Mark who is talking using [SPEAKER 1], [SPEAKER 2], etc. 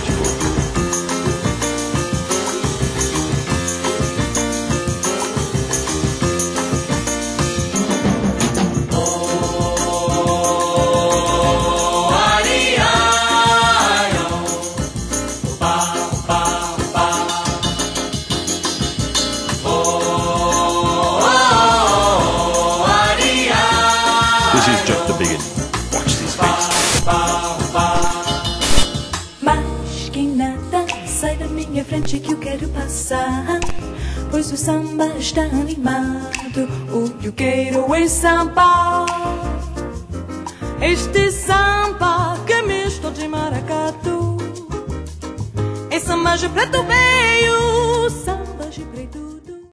[SPEAKER 1] beautiful. This is just the beginning. Watch
[SPEAKER 2] these beats. Nada sai da minha frente que eu quero passar. Pois o samba está animado. O que eu quero é samba. Este samba que é misto de maracatu. É samba de preto preto